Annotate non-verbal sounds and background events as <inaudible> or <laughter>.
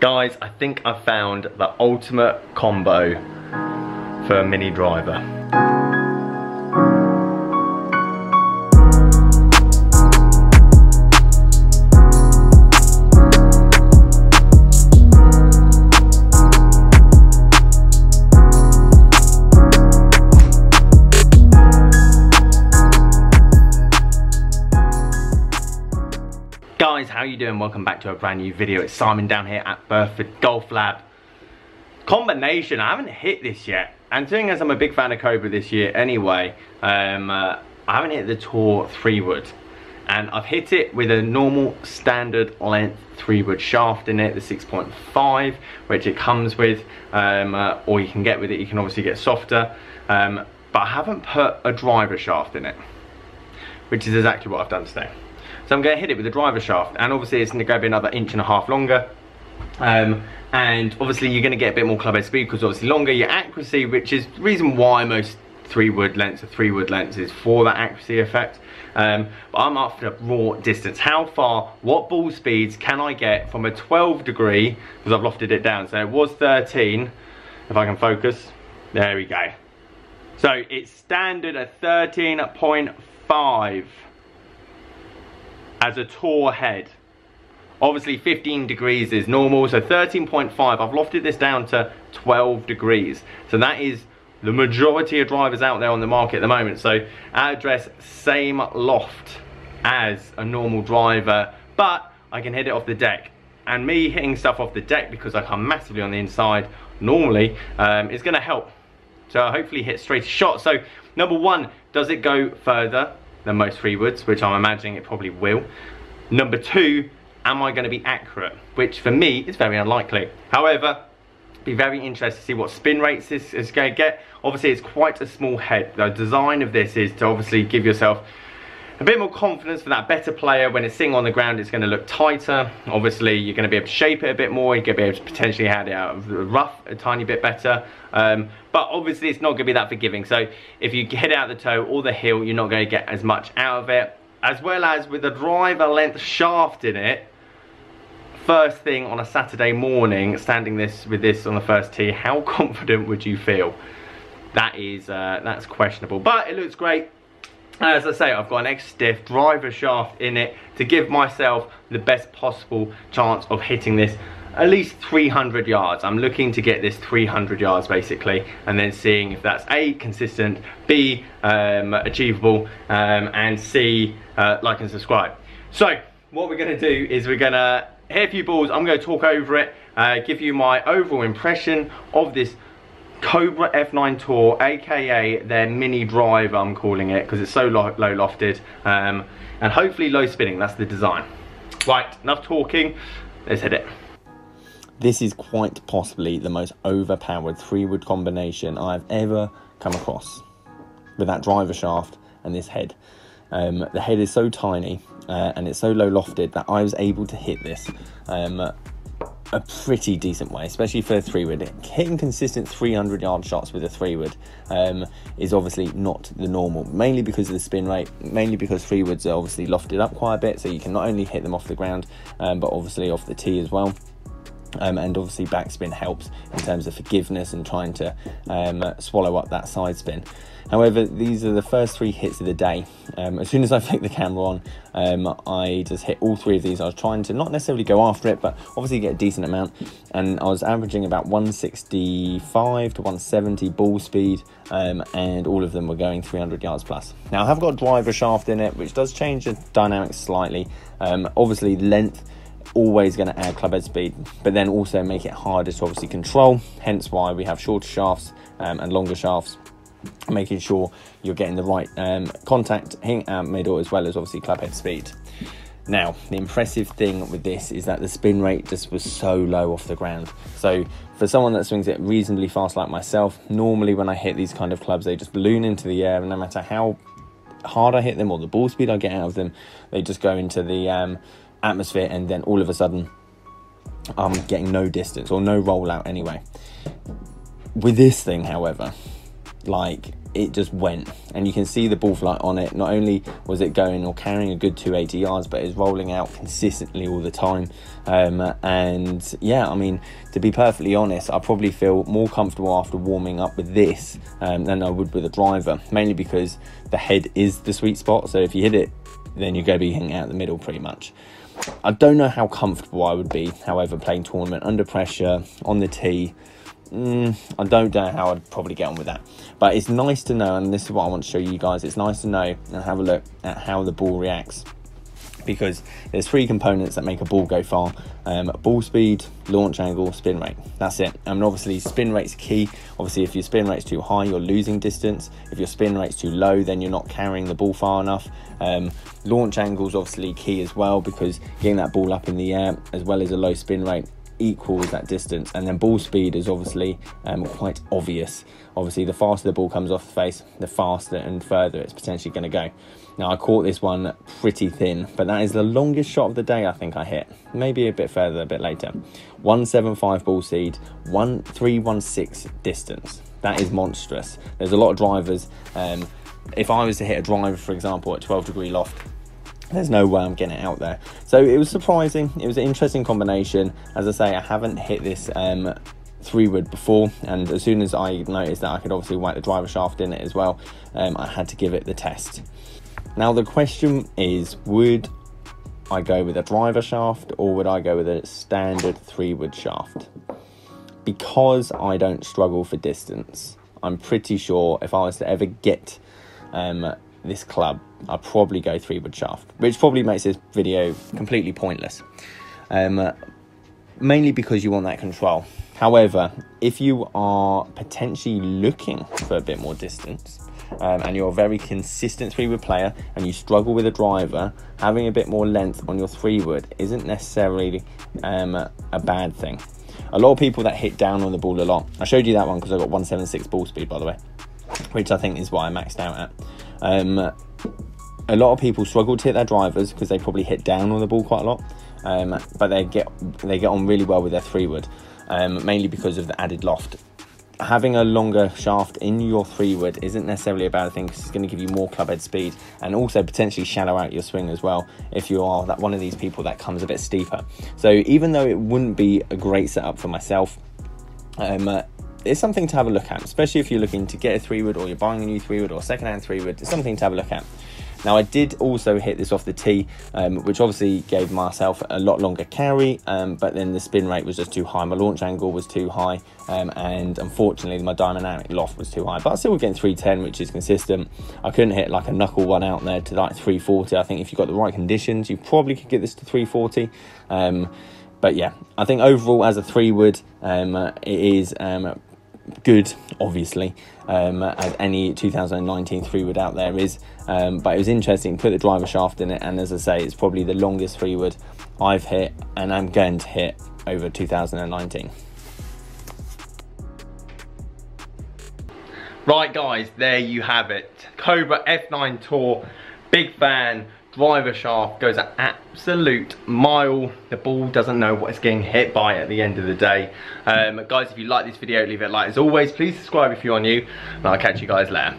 Guys, I think I found the ultimate combo for a mini driver. How you doing? Welcome back to a brand new video. It's Simon down here at Burford Golf Lab. Combination, I haven't hit this yet. And seeing as I'm a big fan of Cobra this year anyway, um, uh, I haven't hit the Tour 3 wood. And I've hit it with a normal standard length 3 wood shaft in it, the 6.5, which it comes with, um, uh, or you can get with it, you can obviously get softer. Um, but I haven't put a driver shaft in it, which is exactly what I've done today. So I'm going to hit it with a driver shaft and obviously it's going to go be another inch and a half longer. Um, and obviously you're going to get a bit more club head speed because obviously longer your accuracy, which is the reason why most three wood lengths are three wood lengths is for that accuracy effect. Um, but I'm after raw distance. How far, what ball speeds can I get from a 12 degree, because I've lofted it down, so it was 13, if I can focus, there we go. So it's standard at 13.5 as a tour head. Obviously 15 degrees is normal, so 13.5. I've lofted this down to 12 degrees. So that is the majority of drivers out there on the market at the moment. So address, same loft as a normal driver, but I can hit it off the deck. And me hitting stuff off the deck because I come massively on the inside normally um, is gonna help. So hopefully hit straight shot. So number one, does it go further? Than most three woods, which I'm imagining it probably will. Number two, am I going to be accurate? Which for me is very unlikely. However, be very interested to see what spin rates this is going to get. Obviously, it's quite a small head. The design of this is to obviously give yourself a bit more confidence for that better player when it's sitting on the ground it's going to look tighter. Obviously you're going to be able to shape it a bit more. You're going to be able to potentially have it out of the rough a tiny bit better. Um, but obviously it's not going to be that forgiving. So if you hit out the toe or the heel you're not going to get as much out of it. As well as with a driver length shaft in it first thing on a Saturday morning standing this with this on the first tee how <laughs> confident would you feel? That is uh, that's questionable. But it looks great as I say, I've got an extra stiff driver shaft in it to give myself the best possible chance of hitting this at least 300 yards. I'm looking to get this 300 yards basically and then seeing if that's A, consistent, B, um, achievable, um, and C, uh, like and subscribe. So what we're gonna do is we're gonna hit a few balls, I'm gonna talk over it, uh, give you my overall impression of this Cobra F9 Tour, aka their mini drive I'm calling it, because it's so low, low lofted, um, and hopefully low spinning, that's the design. Right, enough talking, let's hit it. This is quite possibly the most overpowered three-wood combination I've ever come across, with that driver shaft and this head. Um, the head is so tiny uh, and it's so low lofted that I was able to hit this um, a pretty decent way, especially for a three wood. Hitting consistent 300 yard shots with a three wood um, is obviously not the normal, mainly because of the spin rate, mainly because three woods are obviously lofted up quite a bit, so you can not only hit them off the ground, um, but obviously off the tee as well. Um, and obviously backspin helps in terms of forgiveness and trying to um, swallow up that side spin. However, these are the first three hits of the day. Um, as soon as I <laughs> flick the camera on, um, I just hit all three of these. I was trying to not necessarily go after it, but obviously get a decent amount. And I was averaging about 165 to 170 ball speed, um, and all of them were going 300 yards plus. Now, I have got a driver shaft in it, which does change the dynamics slightly. Um, obviously, length always going to add club head speed, but then also make it harder to obviously control. Hence why we have shorter shafts um, and longer shafts, making sure you're getting the right um, contact, hitting out middle, as well as obviously club head speed. Now, the impressive thing with this is that the spin rate just was so low off the ground. So, for someone that swings it reasonably fast like myself, normally when I hit these kind of clubs, they just balloon into the air, and no matter how hard I hit them or the ball speed I get out of them, they just go into the um, atmosphere, and then all of a sudden, I'm getting no distance or no rollout anyway. With this thing, however, like it just went. And you can see the ball flight on it. Not only was it going or carrying a good 280 yards but it's rolling out consistently all the time. Um, and yeah i mean to be perfectly honest i probably feel more comfortable after warming up with this um, than i would with a driver. Mainly because the head is the sweet spot. So if you hit it then you're going to be hitting out the middle pretty much i don't know how comfortable i would be however playing tournament under pressure on the tee Mm, I don't know how I'd probably get on with that. But it's nice to know, and this is what I want to show you guys. It's nice to know and have a look at how the ball reacts. Because there's three components that make a ball go far um, ball speed, launch angle, spin rate. That's it. I And obviously, spin rate's key. Obviously, if your spin rate's too high, you're losing distance. If your spin rate's too low, then you're not carrying the ball far enough. Um, launch angle's obviously key as well because getting that ball up in the air as well as a low spin rate equals that distance. And then ball speed is obviously um, quite obvious. Obviously the faster the ball comes off the face the faster and further it's potentially going to go. Now i caught this one pretty thin but that is the longest shot of the day i think i hit. Maybe a bit further a bit later. 175 ball speed 1316 distance. That is monstrous. There's a lot of drivers um, if i was to hit a driver for example at 12 degree loft there's no way I'm getting it out there. So it was surprising. It was an interesting combination. As I say, I haven't hit this um, three wood before, and as soon as I noticed that I could obviously whack the driver shaft in it as well, um, I had to give it the test. Now the question is, would I go with a driver shaft or would I go with a standard three wood shaft? Because I don't struggle for distance, I'm pretty sure if I was to ever get um, this club, I'd probably go three wood shaft, which probably makes this video completely pointless. Um, mainly because you want that control. However, if you are potentially looking for a bit more distance, um, and you're a very consistent three wood player and you struggle with a driver, having a bit more length on your three wood isn't necessarily um, a bad thing. A lot of people that hit down on the ball a lot. I showed you that one because I got 176 ball speed, by the way, which I think is what I maxed out at. Um, a lot of people struggle to hit their drivers because they probably hit down on the ball quite a lot, um, but they get they get on really well with their three wood, um, mainly because of the added loft. Having a longer shaft in your three wood isn't necessarily a bad thing because it's going to give you more club head speed and also potentially shallow out your swing as well if you are that one of these people that comes a bit steeper. So even though it wouldn't be a great setup for myself, um, uh, it's something to have a look at, especially if you're looking to get a three wood or you're buying a new three wood or second-hand three wood. It's something to have a look at. Now I did also hit this off the tee, um, which obviously gave myself a lot longer carry, um, but then the spin rate was just too high. My launch angle was too high, um, and unfortunately my dynamic loft was too high. But I still getting 310, which is consistent. I couldn't hit like a knuckle one out there to like 340. I think if you've got the right conditions, you probably could get this to 340 um, but yeah, I think overall as a three wood, um, it is um, good, obviously, um, as any 2019 three wood out there is. Um, but it was interesting, put the driver shaft in it, and as I say, it's probably the longest three wood I've hit and I'm going to hit over 2019. Right, guys, there you have it. Cobra F9 Tour, big fan driver shaft goes an absolute mile. The ball doesn't know what it's getting hit by at the end of the day. Um, guys, if you like this video, leave it a like. As always, please subscribe if you're new, and I'll catch you guys later.